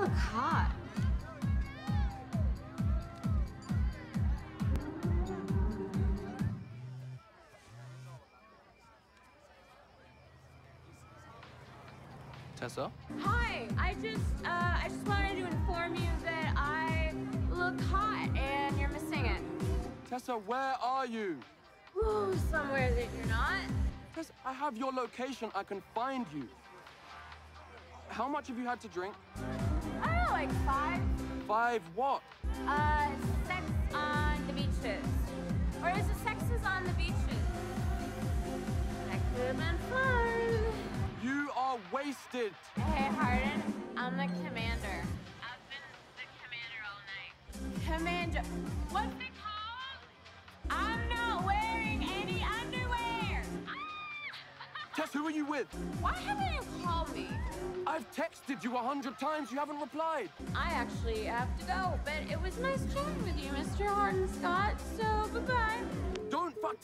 look hot. Tessa? Hi, I just, uh, I just wanted to inform you that I look hot and you're missing it. Tessa, where are you? Ooh, somewhere that you're not. Tessa, I have your location. I can find you. How much have you had to drink? I don't know, like five. Five what? Uh, sex on the beaches. Or is it sexes on the beaches? That could have been fun. You are wasted. Hey, Hardin, I'm the commander. I've been the commander all night. Commander, what's it called? I'm not wearing any underwear. Tess, who are you with? Why haven't you called me? I've texted you a hundred times. You haven't replied. I actually have to go, but it was nice chatting with you, Mr. Hardin Scott. So, bye-bye. Don't fuck